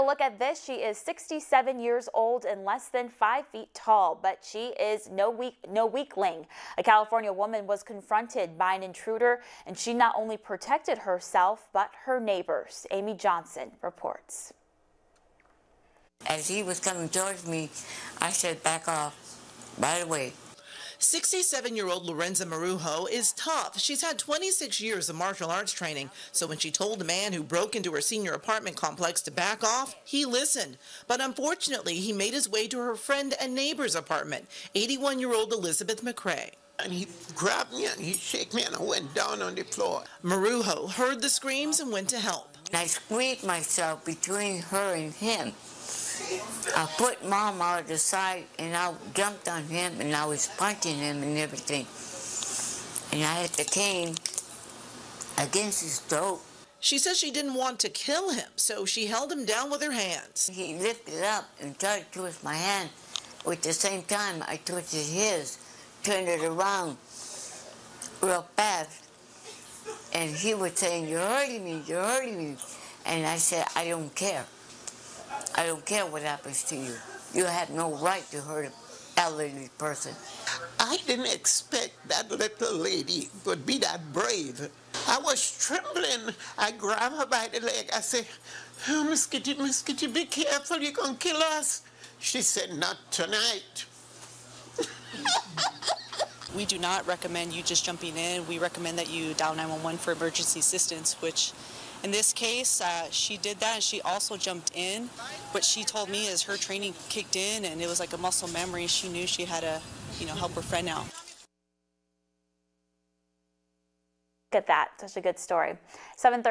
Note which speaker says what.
Speaker 1: a look at this. She is 67 years old and less than five feet tall, but she is no weak, no weakling. A California woman was confronted by an intruder, and she not only protected herself but her neighbors. Amy Johnson reports.
Speaker 2: As he was coming towards me, I said, "Back off!" Right away.
Speaker 3: 67 year old Lorenza Marujo is tough. She's had 26 years of martial arts training, so when she told a man who broke into her senior apartment complex to back off, he listened. But unfortunately, he made his way to her friend and neighbor's apartment, 81 year old Elizabeth McCrae.
Speaker 4: And he grabbed me and he shook me and I went down on the floor.
Speaker 3: Marujo heard the screams and went to help.
Speaker 2: And I squeezed myself between her and him. I put mom out of the side and I jumped on him and I was punching him and everything. And I had the cane against his throat.
Speaker 3: She says she didn't want to kill him, so she held him down with her hands.
Speaker 2: He lifted up and tried to twist my hand. At the same time, I twisted his, turned it around real fast. And he was saying, you're hurting me, you're hurting me. And I said, I don't care. I don't care what happens to you. You have no right to hurt an elderly person.
Speaker 4: I didn't expect that little lady would be that brave. I was trembling. I grabbed her by the leg. I said, oh, Miss Kitty, Miss Kitty, be careful, you're going to kill us. She said, not tonight.
Speaker 5: we do not recommend you just jumping in. We recommend that you dial 911 for emergency assistance, which in this case, uh, she did that and she also jumped in. What she told me is her training kicked in and it was like a muscle memory. She knew she had to, you know, help her friend out.
Speaker 1: Look at that. Such a good story. 7:30.